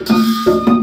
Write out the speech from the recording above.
Música